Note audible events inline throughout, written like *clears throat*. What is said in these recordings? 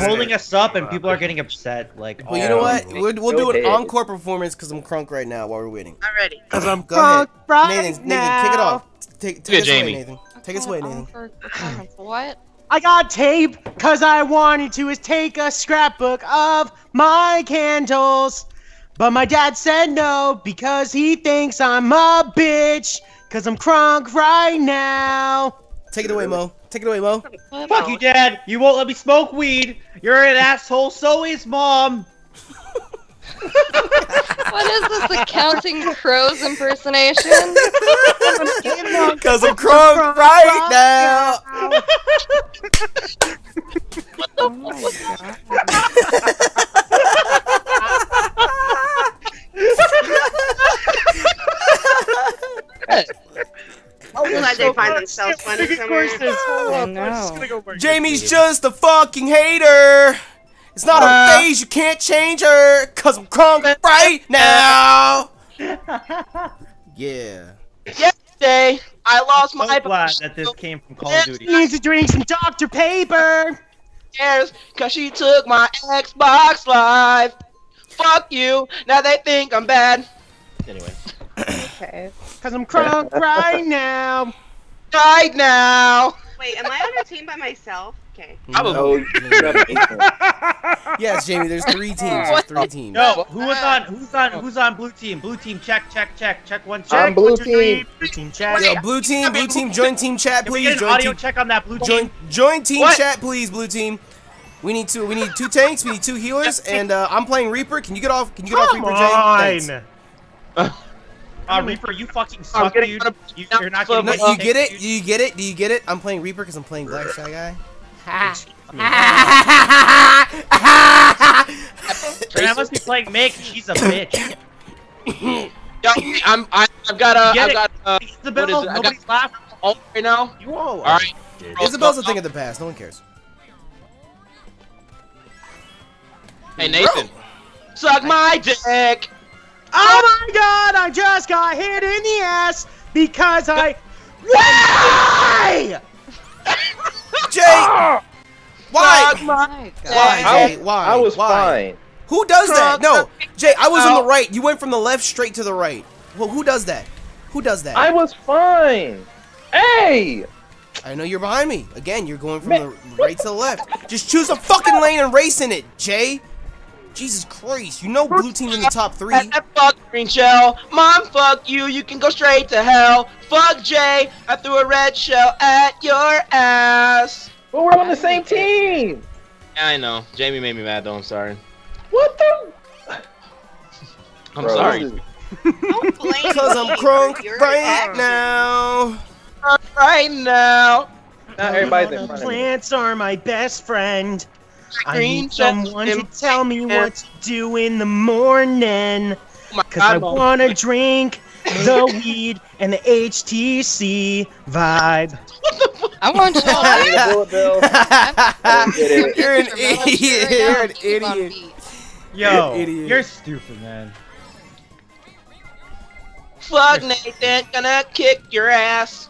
you're holding us up and people are getting upset. Like, Well, you know oh, what? Oh, We'll, we'll do an ahead. encore performance because I'm crunk right now while we're waiting. I'm ready. Cause I'm Go ahead. drunk right Nathan, now. Nathan, kick it off. Take, take Yeah, us away, Jamie. Nathan. Take us away, Nathan. What? I got tape cause I wanted to is take a scrapbook of my candles. But my dad said no because he thinks I'm a bitch. Cause I'm crunk right now. Take it away, Mo. Take it away, Mo. Fuck you, Dad. You won't let me smoke weed. You're an asshole. So is Mom. *laughs* What is this? A counting crows impersonation? Cause I'm crunk right now. Oh my god. *laughs* *laughs* I'm glad they find themselves funny somewhere. I know. Jamie's just a fucking hater. It's not a uh. phase, you can't change her. Cause I'm crunk right uh, now. *laughs* Yeah. Yesterday, I lost So my glad that this came from Call of Duty. Needs to drink some Dr. Pepper. upstairs cause she took my Xbox Live. Fuck you. Now they think I'm bad. Anyway. Okay. Cause I'm crunk right now. Right now. Wait, am I on a team by myself? Okay. Probably. Oh, you're. Yes, Jamie, there's three *laughs* teams. There's three teams. No, who was on? Who's on? Who's on blue team? Blue team, check, check, check, check one, check. I'm blue One, two, three. team. Blue team check. Yo, blue team, blue team, join team chat, Can we please. get an Join audio team, check on that blue team? join team What? chat, please, blue team. We need two. We need two tanks. We need two healers, *laughs* and uh, I'm playing Reaper. Can you get off? Can you get off Reaper, Jay? Thanks. on. *laughs* Uh, Reaper, you fucking suck, dude. out of- You, you're not getting No, you get it? Do you get it? Do you get it? I'm playing Reaper because I'm playing Black Shy Guy. And I must be playing Mick. She's a bitch. Yo, I'm I, I've got a Get I've it. got a Isabel, what is it? I got nobody's laughing. ult right now. You all. All right. Isabel's a thing of the past. No one cares. Hey Nathan, suck my dick. Oh my god, I just got hit in the ass because I. Why? Jay, Suck why? Oh my oh My god. Why, Jay? Why? I was Why? fine. Who does that? No, Jay, I was on the right. You went from the left straight to the right. Well, who does that? Who does that? I was fine. Hey! I know you're behind me. Again, you're going from the right to the left. Just choose a fucking lane and race in it, Jay. Jesus Christ, you know blue team's in the top three. That fuck green shell. Mom, fuck you. You can go straight to hell. Fuck Jay. I threw a red shell at your ass. But we're on the same team. Yeah, I know. Jamie made me mad though. I'm sorry. What the? I'm Bro, sorry. is- Don't blame Cause I'm for crunk right now. Right now. Now everybody's in The front of me. plants are my best friend. I need someone to tell me what to do in the morning. Oh Cause I wanna drink the *laughs* weed and the HTC Vive. *laughs* I want you to *laughs* You're an idiot. You're an idiot. Yo, idiot. you're stupid, man. Fuck Nathan. Gonna kick your ass.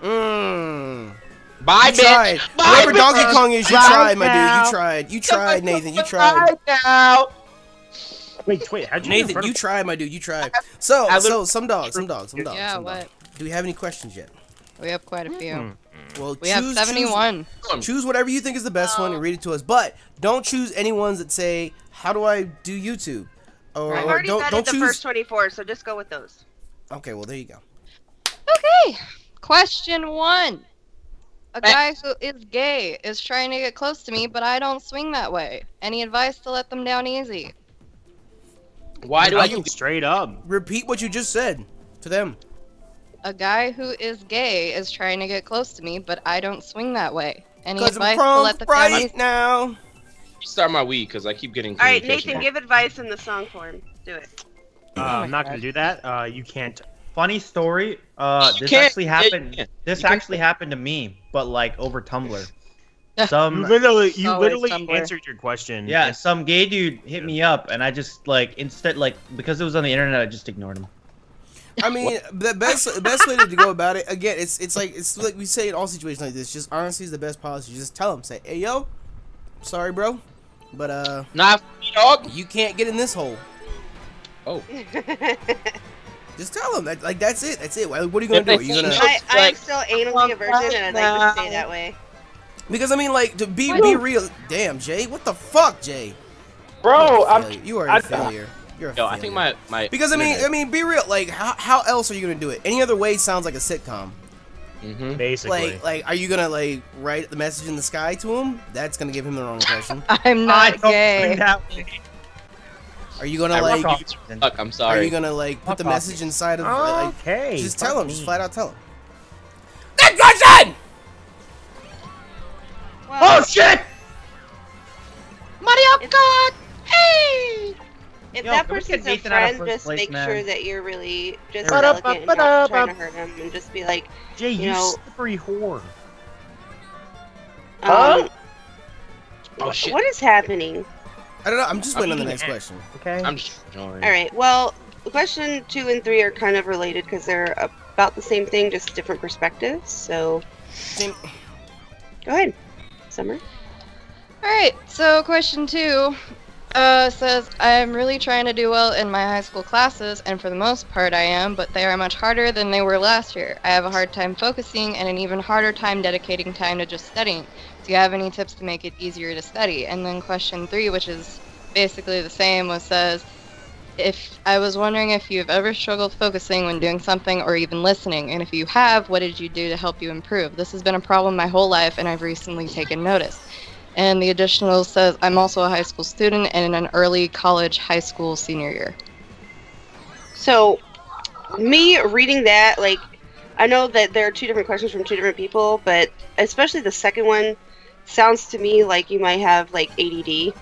Mmm. Bye, You tried. bitch. Bye, Whoever bitch. Donkey Kong is, you Right tried, my dude. You tried. You tried, Nathan. You tried. Right now. Wait, wait, how'd you Nathan, you tried, my dude. You tried. So, so some dogs, some dogs, some dogs. Yeah, some what? dogs. Do we have any questions yet? We have quite a few. Well, We have 71. Choose, choose whatever you think is the best one and read it to us. But don't choose any ones that say, "How do I do YouTube?" Or, I've already don't vetted don't the choose. first 24, so just go with those. Okay, well there you go. Okay. Question one. A guy who is gay is trying to get close to me, but I don't swing that way. Any advice to let them down easy? Why do I can straight up? Repeat what you just said to them. A guy who is gay is trying to get close to me, but I don't swing that way. Any Cause I'm advice to let crunk them down easy? now. Start my weed because I keep getting. All right. Nathan, give advice in the song form. Do it. Uh, I'm not gonna do that. Uh, you can't. Funny story. Uh, this actually happened. can't. This actually happened to me, but like over Tumblr. *laughs* You Some literally, you Always literally Tumblr. answered your question. yeah, some gay dude hit me up, and I just like instead like because it was on the internet, I just ignored him. I mean, the best best way to go about it again, it's it's like it's like we say in all situations like this. Just honesty is the best policy. Just tell them, say, "Hey, yo, Sorry, bro. But uh, Not for me, dog. you can't get in this hole. Oh. *laughs* Just tell him that. Like that's it. That's it. What are you gonna If do? Are you gonna? I, I'm still anally a virgin, and I'd like to stay that way. Because I mean, like to be be real. Damn, Jay. What the fuck, Jay? Bro, You're a I'm. failure. You are a I- failure. You're a Yo, failure. I think my my. Because I mean, I mean, be real. Like, how, how else are you gonna do it? Any other way sounds like a sitcom. hmm Basically. Like, like, are you gonna like write the message in the sky to him? That's gonna give him the wrong impression. *laughs* I'm I not don't gay. Think that way. Are you gonna I like? Fuck, I'm sorry. Are you gonna like put Fuck the off. message inside of? Like, okay. just tell him. me. Just flat out tell him. Next question. Well, shit! Mario Kart! Hey! if Yo, that can we person's a Nathan out of friend, just place, make man? sure that you're really just Ba-da-ba, delicate and not trying to hurt him, and just be like, Jay, you, you know- slippery whore. Huh? um, Oh shit. what is happening? I don't know. I'm just I'm waiting on the next question. Okay. I'm just joining. All right. Well, question two and three are kind of related because they're about the same thing, just different perspectives. So, Same- go ahead, Summer. Alright, so question two uh, says I'm really trying to do well in my high school classes, and for the most part I am, but they are much harder than they were last year. I have a hard time focusing and an even harder time dedicating time to just studying. Do you have any tips to make it easier to study? And then question three, which is basically the same, was says if I was wondering if you've ever struggled focusing when doing something or even listening, and if you have, what did you do to help you improve? This has been a problem my whole life, and I've recently taken notice. And the additional says I'm also a high school student and in an early college high school senior year. So, me reading that, like, I know that there are two different questions from two different people, but especially the second one sounds to me like you might have like ADD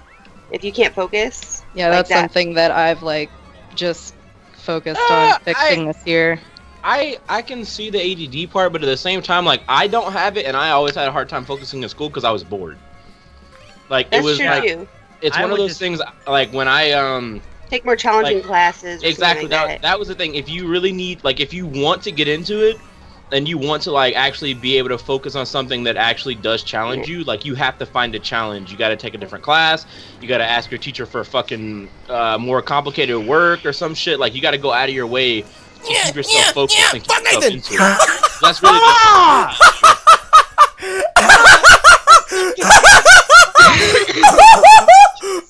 if you can't focus. Yeah, Like that's that. something that I've like just focused Ah, on fixing this year. I I can see the ADD part, but at the same time, like I don't have it, and I always had a hard time focusing in school because I was bored. Like That's it was true like too. it's I one of those just- things. Like when I um Take more challenging like, classes. Or exactly Something that that. that was the thing. If you really need like if you want to get into it, and you want to like actually be able to focus on something that actually does challenge you, like you have to find a challenge. You got to take a different class. You got to ask your teacher for fucking uh, more complicated work or some shit. Like you got to go out of your way to Yeah, keep yourself yeah, focused yeah, and keep fuck yourself Nathan. into it. That's really. *laughs* *laughs* *laughs* *laughs*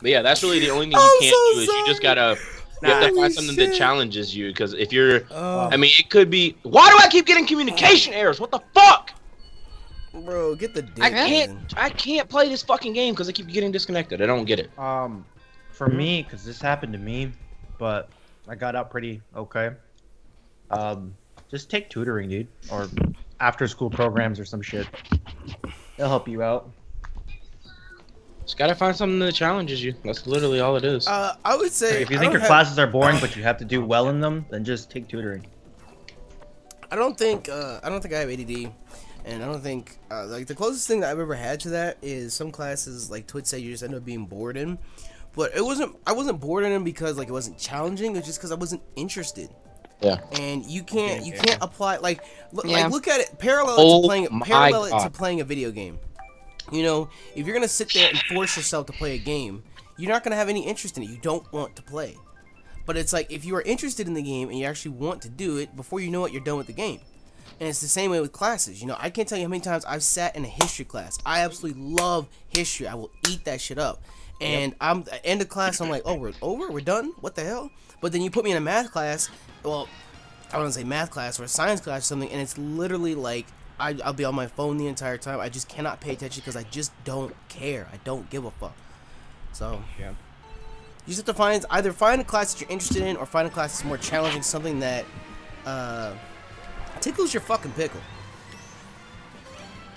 But yeah, that's really the only thing you I'm can't so do is you just gotta you have to find something that challenges you. Because if you're, Oh, I mean, it could be. Why do I keep getting communication errors? What the fuck? bro, get the dick. I can't. I can't play this fucking game because I keep getting disconnected. I don't get it. Um, for me, because this happened to me, but I got out pretty okay. Um, just take tutoring, dude, or after school programs or some shit. They'll help you out. Just gotta find something that challenges you. That's literally all it is. Uh, I would say If you think your have- classes are boring, but you have to do well in them, then just take tutoring. I don't think uh, I don't think I have ADD, and I don't think uh, like the closest thing that I've ever had to that is some classes like Twitch said you just end up being bored in, but it wasn't. I wasn't bored in them because like it wasn't challenging. It was just because I wasn't interested. Yeah. And you can't you can't apply like look, Yeah. like look at it parallel Oh to playing parallel it to playing a video game. You know, if you're gonna sit there and force yourself to play a game, you're not gonna have any interest in it. You don't want to play. But it's like if you are interested in the game and you actually want to do it, before you know it, you're done with the game. And it's the same way with classes. You know, I can't tell you how many times I've sat in a history class. I absolutely love history. I will eat that shit up. And I'm at the end of class, I'm like, oh, we're over, we're done. What the hell? But then you put me in a math class. Well, I want to say math class or science class or something, and it's literally like I, I'll be on my phone the entire time. I just cannot pay attention because I just don't care. I don't give a fuck. So Yeah. you just have to find either find a class that you're interested in or find a class that's more challenging, something that uh, tickles your fucking pickle.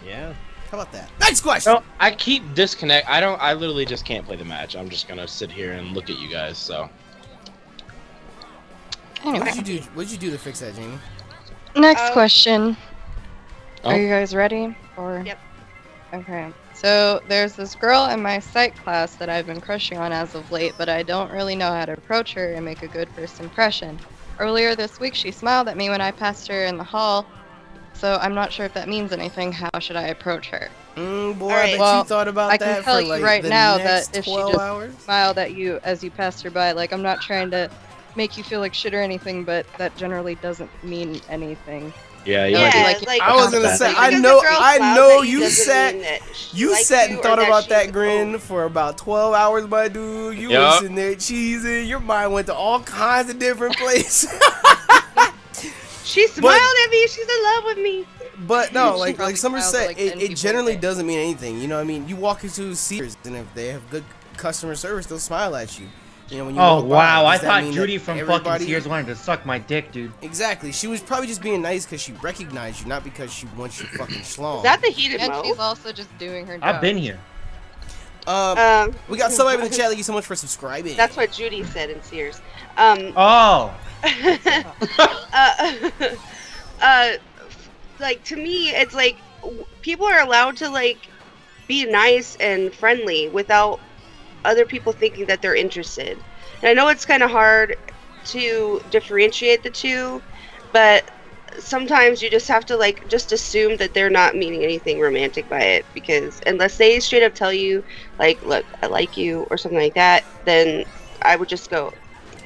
Yeah. How about that? Next question. No, I keep disconnect. I don't. I literally just can't play the match. I'm just gonna sit here and look at you guys. So What Anyway, did you do? What did you do to fix that, Jamie? next Um, question. Oh. Are you guys ready? Or Yep. Okay. So there's this girl in my psych class that I've been crushing on as of late, but I don't really know how to approach her and make a good first impression. Earlier this week, she smiled at me when I passed her in the hall, so I'm not sure if that means anything. How should I approach her? Mm, boy, I Alright. bet Well, you thought about I can that tell for you like right the now that next if she just- hours. Smiled at you as you passed her by. Like I'm not trying to make you feel like shit or anything, but that generally doesn't mean anything. Yeah, you Yeah, might like- like, I was gonna say, I know- I know you doesn't sat- mean that she You sat and or thought about she's that cool. grin for about 12 hours, my dude. You Yup. was sitting there cheesing. Your mind went to all kinds of different *laughs* places. She smiled at me. She's in love with me. But no, like like Summer said, like, it, it generally a doesn't mean anything. You know what I mean? You walk into Sears, and if they have good customer service, they'll smile at you. You know when you Oh walk by, wow! I thought Judy from everybody- fucking Sears wanted to suck my dick, dude. Exactly. She was probably just being nice because she recognized you, not because she wants you fucking schlong. Is that the heated And mo? she's also just doing her job. I've been here. um, Um, we got somebody in the *laughs* chat. Thank you so much for subscribing. that's what Judy said in Sears. Um, Oh, *laughs* uh, *laughs* uh, like to me, it's like people are allowed to like be nice and friendly without other people thinking that they're interested. And I know it's kind of hard to differentiate the two, but sometimes you just have to like just assume that they're not meaning anything romantic by it because unless they straight up tell you like look i like you or something like that then i would just go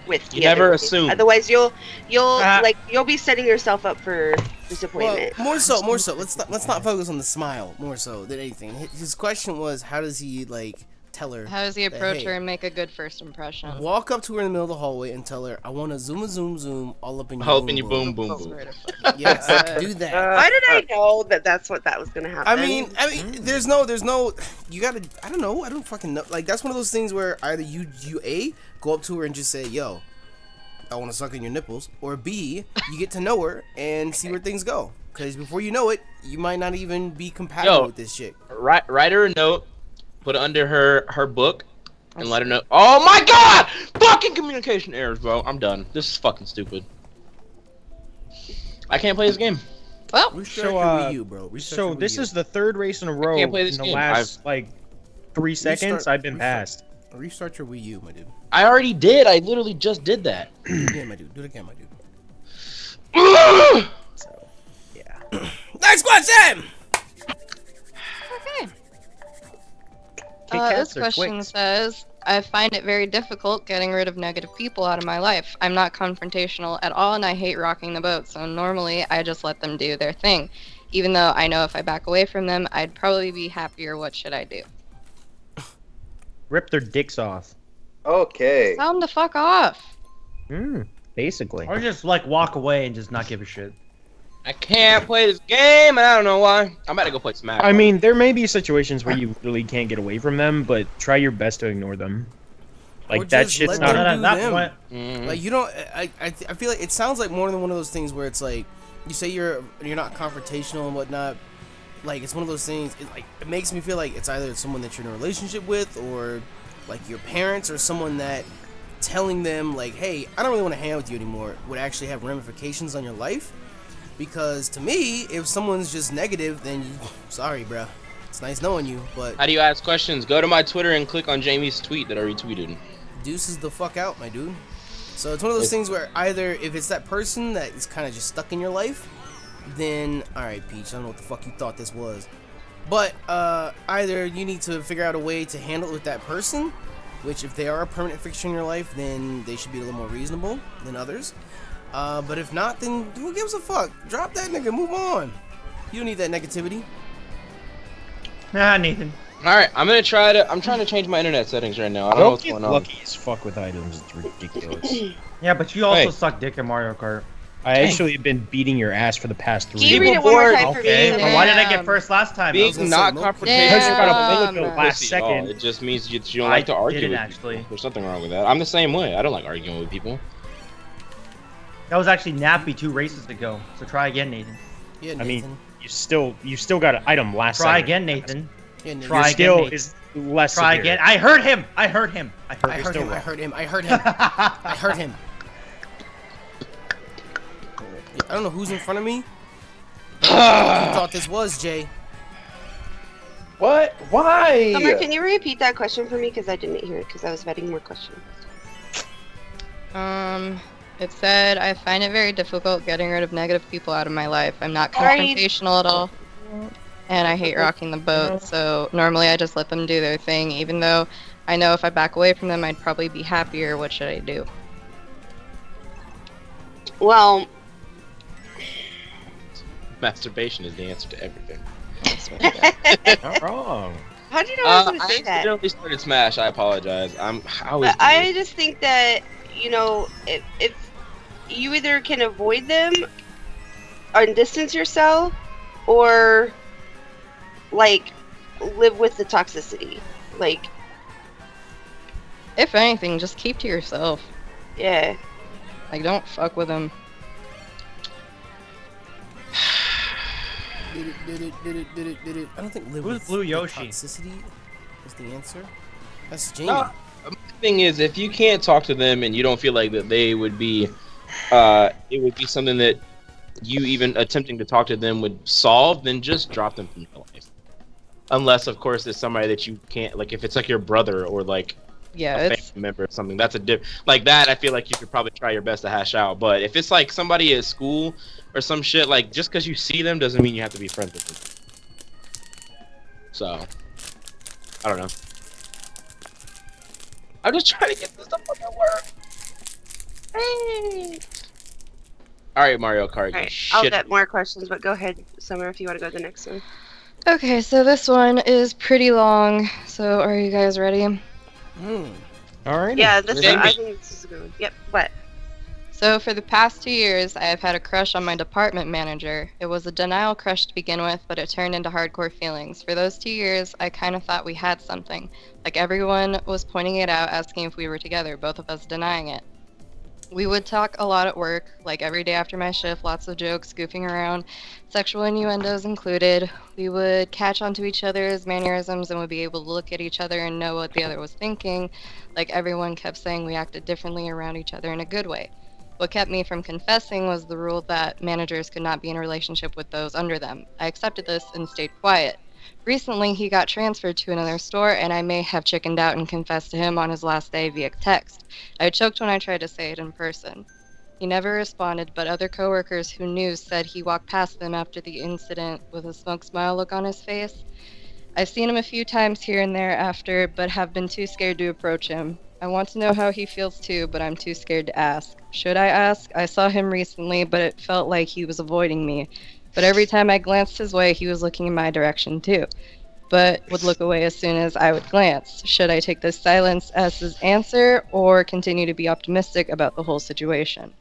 with You the other never way. assume. otherwise you'll you'll Ah. like you'll be setting yourself up for Well, disappointment more so, more so. Let's not let's not focus on the smile more so than anything. His- His question was, how does he like tell her? How does he approach Hey. her and make a good first impression? Walk up to her in the middle of the hallway and tell her, "I want to zoom zoom zoom all up in your All boom up in your boom boom boom. Swear. *laughs* Yes, Uh, do that. Uh, why did i uh, know that that's what that was gonna happen I mean, I mean, mm. there's no, there's no, you gotta, I don't know, I don't fucking know. Like that's one of those things where either you, you a go up to her and just say, "Yo, I want to suck on your nipples," or b you get to know her and see where things go. Because before you know it, you might not even be compatible Yo. with this chick. Write write her a note, put it under her her book, and let her know. Oh my god! Fucking communication errors, bro. I'm done. This is fucking stupid. I can't play this game. Well, we so, your uh, Wii U, bro. Restart So your Wii this is the third race in a row can't play in the game. last like three seconds. Restart- I've been restart. passed. restart your Wii U, my dude. I already did. I literally just did that. yeah, my dude. Do it again, my dude. *clears throat* So yeah. *coughs* Next question. Uh, this question Twix? says, I find it very difficult getting rid of negative people out of my life. I'm not confrontational at all and I hate rocking the boat, so normally I just let them do their thing. Even though I know if I back away from them, I'd probably be happier. What should I do? Rip their dicks off. Okay. Tell them to fuck off. Mm, basically. or just like walk away and just not give a shit. I can't play this game, and I don't know why. I'm about to go play Smash. I mean, there may be situations where you really can't get away from them, but try your best to ignore them. Or Like that just shit's let not. them No, no, that them. point- Mhm. Like you don't. I, I I feel like it sounds like more than one of those things where it's like you say you're you're not confrontational and whatnot. Like it's one of those things. It like it makes me feel like it's either someone that you're in a relationship with or like your parents or someone that telling them like, hey, I don't really want to hang out with you anymore would actually have ramifications on your life. Because to me, if someone's just negative, then you, sorry, bruh. It's nice knowing you, but How do you ask questions? Go to my Twitter and click on Jamie's tweet that I retweeted. deuces the fuck out, my dude. So it's one of those It's- things where either if it's that person that is kind of just stuck in your life, then all right, Peach, I don't know what the fuck you thought this was, but uh, either you need to figure out a way to handle it with that person, which if they are a permanent fixture in your life, then they should be a little more reasonable than others. Uh, but if not, then who gives a fuck? Drop that nigga, move on. You don't need that negativity. Nah, Nathan. All right, I'm gonna try to. I'm trying to change my internet settings right now. I don't know Don't what's get going on. lucky as fuck with items. It's ridiculous. *laughs* Yeah, but you also Hey. suck dick in Mario Kart. I actually have been beating your ass for the past three. Can you People read it one more bored. time for Okay, me? well, why did I get first last time? Being not say, confrontational. Because you got a bullet last pussy all. second. It just means you, you don't I like to argue with actually. people. There's something wrong with that. I'm the same way. I don't like arguing with people. That was actually nappy two races ago. So try again, Nathan. Yeah, Nathan. I mean, You still, you still got an item last. Time. Try second. again, Nathan. Yeah, Nathan. try Your again, skill Nathan. is less. Try severe. again. I heard him. I heard him. I heard I him. heard still him. I heard him. I heard him. *laughs* I heard him. I don't know who's in front of me. Who thought this was Jay? What? Why? Summer, can you repeat that question for me? Because I didn't hear it because I was vetting more questions. Um, it said, I find it very difficult getting rid of negative people out of my life. I'm not confrontational at all. and I hate rocking the boat. So normally I just let them do their thing, even though I know if I back away from them, I'd probably be happier. What should I do? Well, Masturbation is the answer to everything. *laughs* Not wrong. how do you know I was Uh, going to I say that? accidentally started Smash. I apologize. I'm. I always I just think that you know if, if you either can avoid them and distance yourself, or like live with the toxicity. Like If anything, just keep to yourself. yeah, Like, don't fuck with them. Did it, did it, did it, did it, did it. I don't think live Who's with Blue the Yoshi? toxicity is the answer. That's Jamie. No. thing is, if you can't talk to them and you don't feel like that they would be, uh, it would be something that you even attempting to talk to them would solve, then just drop them from your life. Unless, of course, it's somebody that you can't like. If it's like your brother or like Yeah, a it's family member or something, that's a diff. Like that, I feel like you could probably try your best to hash out. But if it's like somebody at school or some shit, like just because you see them doesn't mean you have to be friends with them. So, I don't know. I'm just trying to get this to fucking work. Hey. All right, Mario Kart. you Alright, I'll shit. get more questions, but go ahead, Summer, if you want to go to the next one. okay. So this one is pretty long. So are you guys ready? Hmm. All right. Yeah, this Jamie. one, I think this is a good one. Yep, what? So for the past two years, I have had a crush on my department manager. It was a denial crush to begin with, but it turned into hardcore feelings. For those two years, I kind of thought we had something. Like everyone was pointing it out, asking if we were together, both of us denying it. We would talk a lot at work, like every day after my shift, lots of jokes, goofing around, sexual innuendos included. We would catch onto each other's mannerisms and would be able to look at each other and know what the other was thinking. Like everyone kept saying we acted differently around each other in a good way. What kept me from confessing was the rule that managers could not be in a relationship with those under them. I accepted this and stayed quiet. Recently, he got transferred to another store, and I may have chickened out and confessed to him on his last day via text. I choked when I tried to say it in person. He never responded, but other coworkers who knew said he walked past them after the incident with a smug smile look on his face. I've seen him a few times here and there after, but have been too scared to approach him. I want to know how he feels too, but I'm too scared to ask. Should I ask? I saw him recently, but it felt like he was avoiding me. But every time I glanced his way, he was looking in my direction too, but would look away as soon as I would glance. Should I take this silence as his answer or continue to be optimistic about the whole situation?